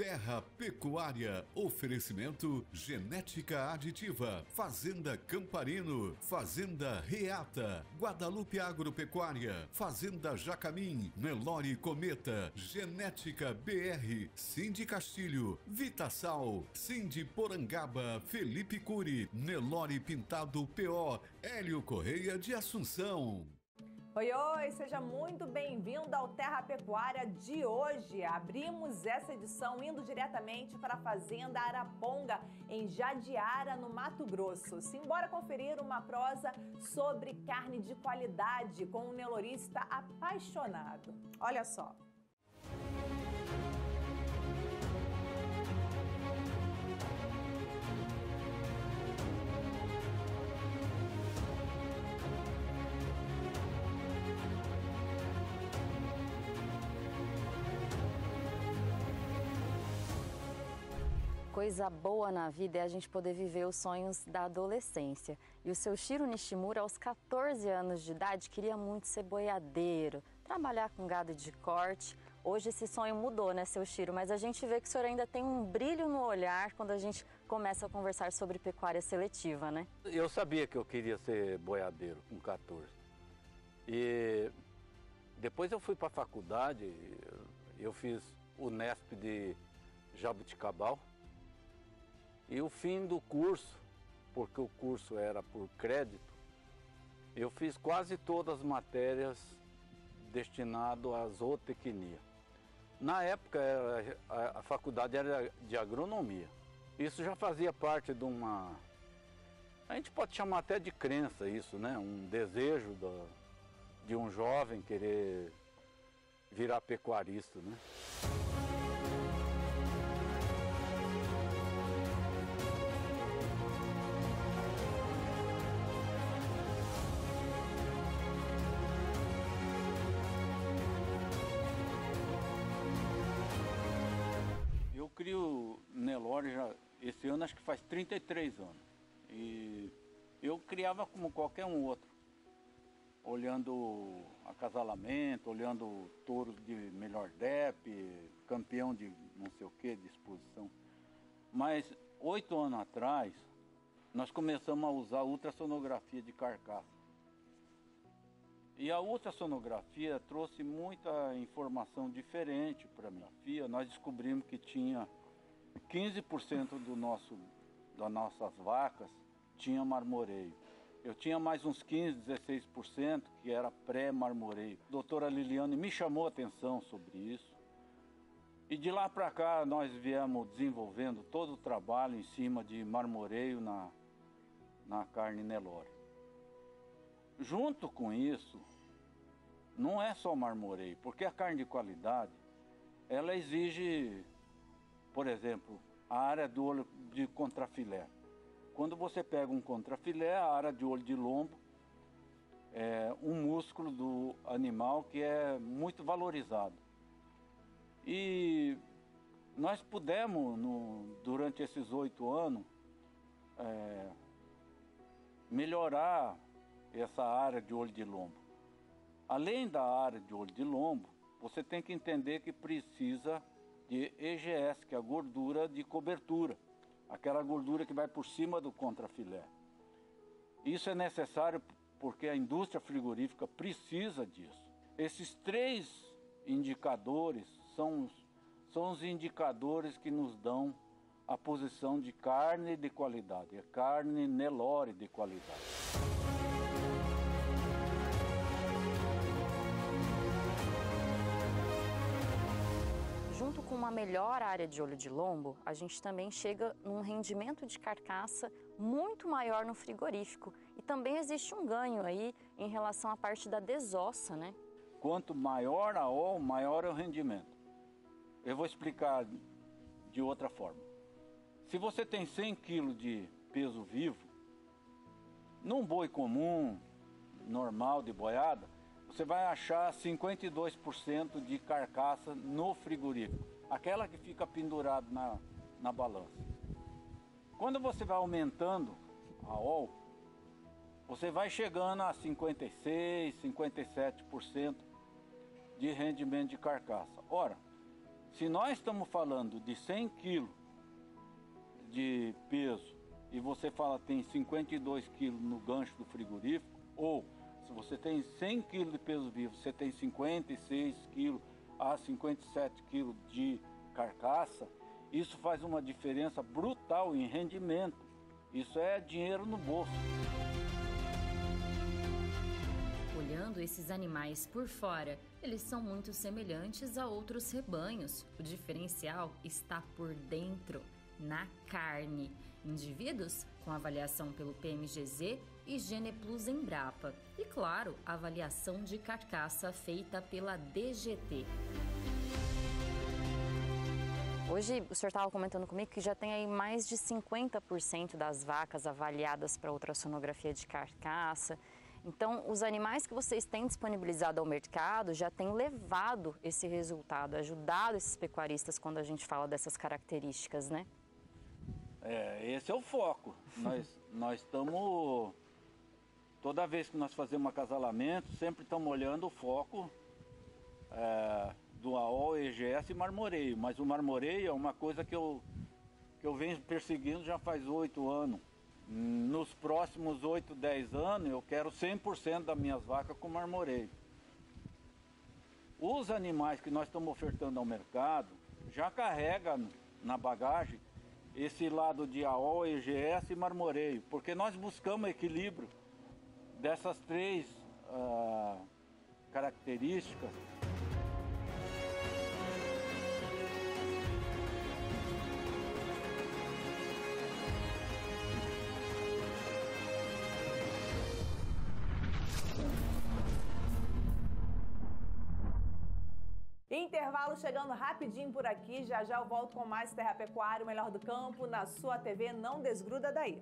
Terra Pecuária. Oferecimento Genética Aditiva. Fazenda Camparino. Fazenda Reata. Guadalupe Agropecuária. Fazenda Jacamim. Nelore Cometa. Genética BR. Cindy Castilho. Vitasal. Cindy Porangaba. Felipe Cury. Nelore Pintado PO. Hélio Correia de Assunção. Oi, oi, seja muito bem-vindo ao Terra Pecuária de hoje. Abrimos essa edição indo diretamente para a Fazenda Araponga, em Jadiara, no Mato Grosso. Simbora conferir uma prosa sobre carne de qualidade com um nelorista apaixonado. Olha só. Coisa boa na vida é a gente poder viver os sonhos da adolescência. E o seu Shiro Nishimura, aos 14 anos de idade, queria muito ser boiadeiro, trabalhar com gado de corte. Hoje esse sonho mudou, né, seu Shiro? Mas a gente vê que o senhor ainda tem um brilho no olhar quando a gente começa a conversar sobre pecuária seletiva, né? Eu sabia que eu queria ser boiadeiro com 14. E depois eu fui para a faculdade, eu fiz o Nesp de Jabuticabal e o fim do curso, porque o curso era por crédito, eu fiz quase todas as matérias destinadas à zootecnia. Na época, a, faculdade era de agronomia. Isso já fazia parte de uma... A gente pode chamar até de crença isso, né? Um desejo da, de um jovem querer virar pecuarista, né? Nelore já, esse ano acho que faz 33 anos. E eu criava como qualquer um outro. Olhando acasalamento, olhando touros de melhor DEP, campeão de não sei o que, de exposição. Mas oito anos atrás, nós começamos a usar ultrassonografia de carcaça. E a ultrassonografia trouxe muita informação diferente para mim. Nós descobrimos que tinha 15% do nosso, das nossas vacas tinha marmoreio. Eu tinha mais uns 15, 16% que era pré-marmoreio. A doutora Liliane me chamou a atenção sobre isso. E de lá para cá nós viemos desenvolvendo todo o trabalho em cima de marmoreio na, na carne Nelore. Junto com isso, não é só marmoreio, porque a carne de qualidade, ela exige, por exemplo, a área do olho de contrafilé. Quando você pega um contrafilé, a área de olho de lombo é um músculo do animal que é muito valorizado. E nós pudemos, no, durante esses oito anos, é, melhorar essa área de olho de lombo. Além da área de olho de lombo, você tem que entender que precisa de EGS, que é a gordura de cobertura, aquela gordura que vai por cima do contrafilé. Isso é necessário porque a indústria frigorífica precisa disso. Esses três indicadores são, são os indicadores que nos dão a posição de carne de qualidade, é carne Nelore de qualidade. Com uma melhor área de olho de lombo, a gente também chega num rendimento de carcaça muito maior no frigorífico. E também existe um ganho aí em relação à parte da desossa, né? Quanto maior a OL, maior é o rendimento. Eu vou explicar de outra forma. Se você tem 100 kg de peso vivo, num boi comum, normal de boiada, você vai achar 52% de carcaça no frigorífico, aquela que fica pendurada na, na balança. Quando você vai aumentando a OL, você vai chegando a 56, 57% de rendimento de carcaça. Ora, Se nós estamos falando de 100 quilos de peso e você fala tem 52 quilos no gancho do frigorífico, ou se você tem 100 quilos de peso vivo, você tem 56 quilos a 57 quilos de carcaça, isso faz uma diferença brutal em rendimento. Isso é dinheiro no bolso. Olhando esses animais por fora, eles são muito semelhantes a outros rebanhos. O diferencial está por dentro, na carne. Indivíduos com avaliação pelo PMGZ e Geneplus Embrapa. E claro, avaliação de carcaça feita pela DGT. Hoje o senhor estava comentando comigo que já tem aí mais de 50% das vacas avaliadas para ultrassonografia de carcaça. Então, os animais que vocês têm disponibilizado ao mercado já têm levado esse resultado, ajudado esses pecuaristas quando a gente fala dessas características, né? É, esse é o foco. nós nós estamos toda vez que nós fazemos um acasalamento, sempre estamos olhando o foco é, do AOL, EGS e marmoreio. Mas o marmoreio é uma coisa que eu, que eu venho perseguindo já faz oito anos. Nos próximos 8, 10 anos eu quero 100% das minhas vacas com marmoreio. Os animais que nós estamos ofertando ao mercado já carrega na bagagem esse lado de AO, EGS e marmoreio, porque nós buscamos equilíbrio dessas três uh, características Intervalo chegando rapidinho por aqui. Já já eu volto com mais Terra Pecuário, melhor do campo, na sua TV. Não desgruda daí.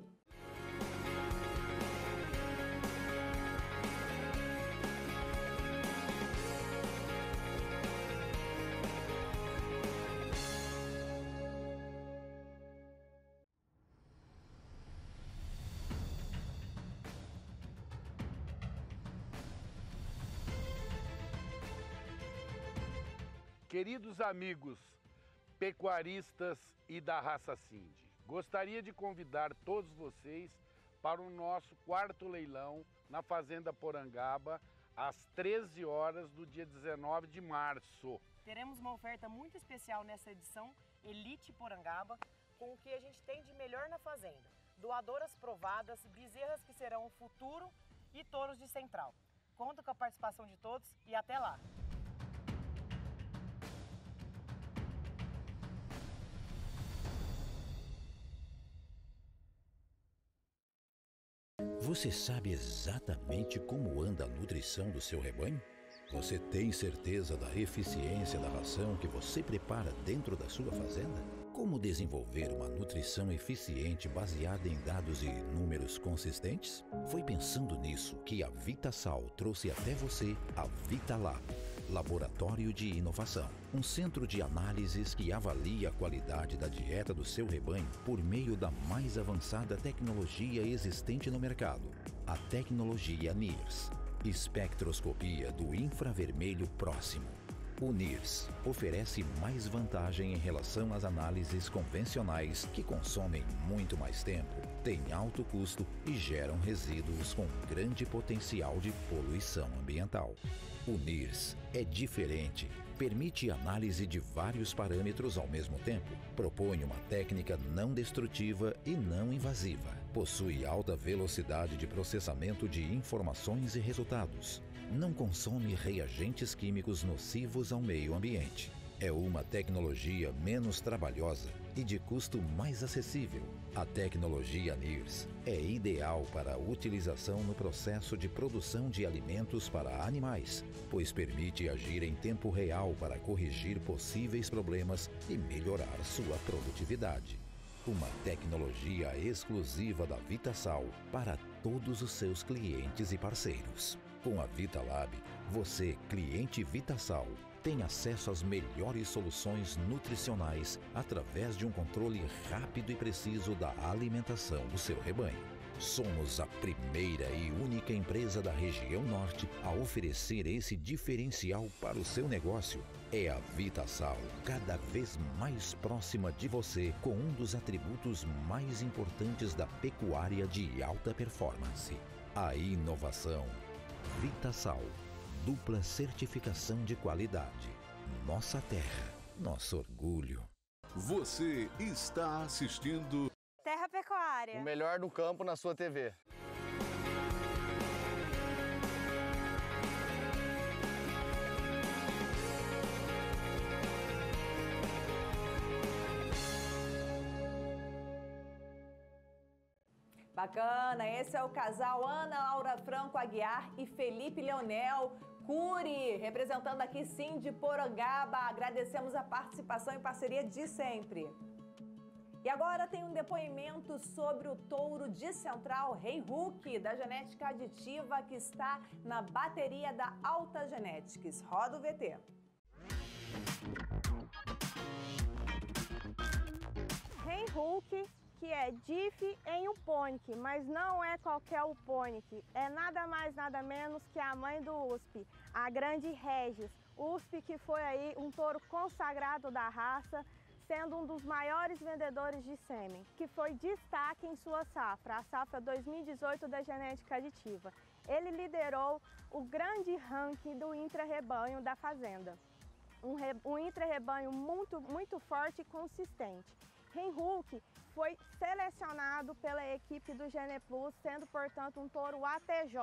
Queridos amigos pecuaristas e da raça Cindy, gostaria de convidar todos vocês para o nosso quarto leilão na Fazenda Porangaba, às 13 horas do dia 19 de março. Teremos uma oferta muito especial nessa edição Elite Porangaba, com o que a gente tem de melhor na fazenda. Doadoras provadas, bezerras que serão o futuro e touros de central. Conto com a participação de todos e até lá! Você sabe exatamente como anda a nutrição do seu rebanho? Você tem certeza da eficiência da ração que você prepara dentro da sua fazenda? Como desenvolver uma nutrição eficiente baseada em dados e números consistentes? Foi pensando nisso que a VitaSal trouxe até você a VitaLab Laboratório de Inovação, um centro de análises que avalia a qualidade da dieta do seu rebanho por meio da mais avançada tecnologia existente no mercado, a tecnologia NIRS, espectroscopia do infravermelho próximo. O NIRS oferece mais vantagem em relação às análises convencionais que consomem muito mais tempo, têm alto custo e geram resíduos com grande potencial de poluição ambiental. O NIRS é diferente. Permite análise de vários parâmetros ao mesmo tempo. Propõe uma técnica não destrutiva e não invasiva. Possui alta velocidade de processamento de informações e resultados. Não consome reagentes químicos nocivos ao meio ambiente. É uma tecnologia menos trabalhosa e de custo mais acessível. A tecnologia NIRS é ideal para a utilização no processo de produção de alimentos para animais, pois permite agir em tempo real para corrigir possíveis problemas e melhorar sua produtividade. Uma tecnologia exclusiva da VitaSal para todos os seus clientes e parceiros. Com a VitaLab, você, cliente VitaSal, tem acesso às melhores soluções nutricionais através de um controle rápido e preciso da alimentação do seu rebanho. Somos a primeira e única empresa da região norte a oferecer esse diferencial para o seu negócio. É a Vitasal, cada vez mais próxima de você, com um dos atributos mais importantes da pecuária de alta performance: a inovação. Vitasal, dupla certificação de qualidade. Nossa terra, nosso orgulho. Você está assistindo Terra Pecuária. O melhor do campo na sua TV. Bacana, esse é o casal Ana Laura Franco Aguiar e Felipe Leonel Curi, representando aqui sim de Porangaba. Agradecemos a participação e parceria de sempre. E agora tem um depoimento sobre o touro de Central Rei Hulk, da genética aditiva, que está na bateria da Alta Genetics. Roda o VT. Rei Hulk, que é DIF em Uponic, mas não é qualquer Uponic. É nada mais, nada menos que a mãe do USP, a grande Regis. USP que foi aí um touro consagrado da raça, sendo um dos maiores vendedores de sêmen, que foi destaque em sua safra, a safra 2018 da genética aditiva. Ele liderou o grande ranking do intra-rebanho da fazenda. Um, re, um intra-rebanho muito, muito forte e consistente. Renhulk foi selecionado pela equipe do Geneplus, sendo, portanto, um touro ATJ.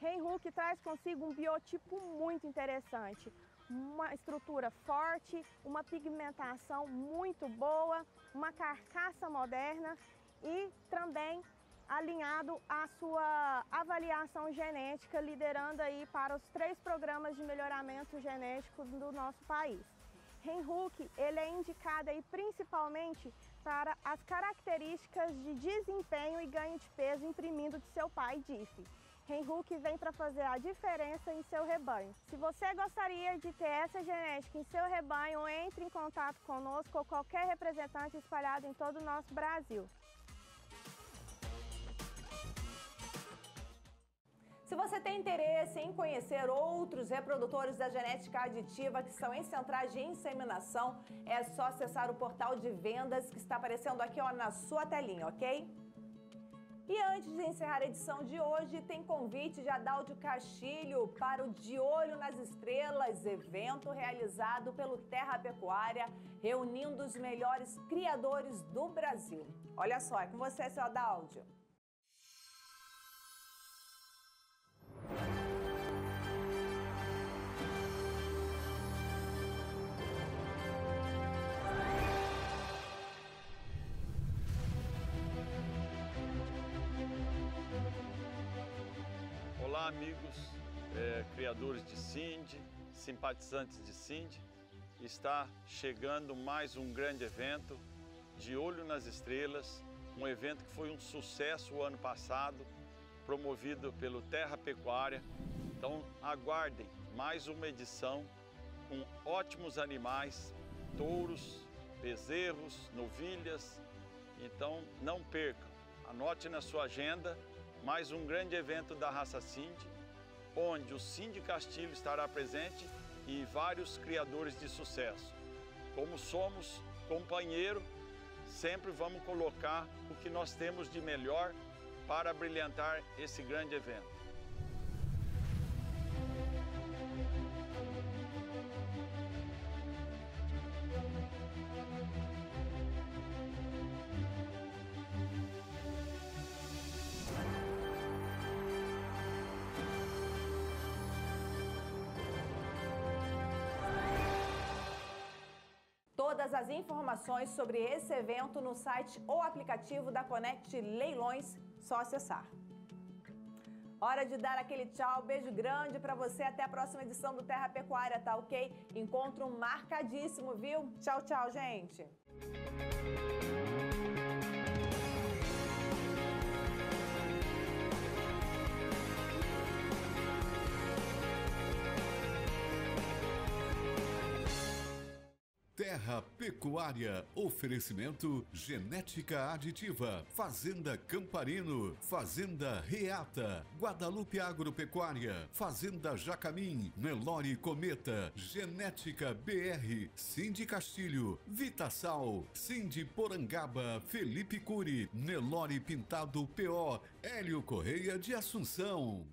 Renhulk traz consigo um biotipo muito interessante, uma estrutura forte, uma pigmentação muito boa, uma carcaça moderna e também alinhado à sua avaliação genética, liderando aí para os três programas de melhoramento genético do nosso país. Renhulk, ele é indicado aí principalmente para as características de desempenho e ganho de peso imprimindo de seu pai DIF. Renhulk vem para fazer a diferença em seu rebanho. Se você gostaria de ter essa genética em seu rebanho, entre em contato conosco ou qualquer representante espalhado em todo o nosso Brasil. Se você tem interesse em conhecer outros reprodutores da genética aditiva que estão em centrais de inseminação, é só acessar o portal de vendas que está aparecendo aqui ó, na sua telinha, ok? E antes de encerrar a edição de hoje, tem convite de Adaldio Castilho para o De Olho nas Estrelas, evento realizado pelo Terra Pecuária, reunindo os melhores criadores do Brasil. Olha só, é com você, seu Adaldio. Olá, amigos é, criadores de Cindy, simpatizantes de Cindy. Está chegando mais um grande evento de Olho nas Estrelas, um evento que foi um sucesso o ano passado, promovido pelo Terra Pecuária. Então, aguardem mais uma edição com ótimos animais, touros, bezerros, novilhas. Então, não percam. Anote na sua agenda mais um grande evento da raça Cindy, onde o Cindy Castilho estará presente e vários criadores de sucesso. Como somos companheiro, sempre vamos colocar o que nós temos de melhor para brilhantar esse grande evento. Todas as informações sobre esse evento no site ou aplicativo da Conect Leilões, só acessar. Hora de dar aquele tchau, beijo grande para você. Até a próxima edição do Terra Pecuária, tá ok? Encontro marcadíssimo, viu? Tchau, tchau, gente. Terra Pecuária. Oferecimento Genética Aditiva. Fazenda Camparino. Fazenda Reata. Guadalupe Agropecuária. Fazenda Jacamim. Nelore Cometa. Genética BR. Cindy Castilho. Vitasal. Cindy Porangaba. Felipe Cury. Nelore Pintado PO. Hélio Correia de Assunção.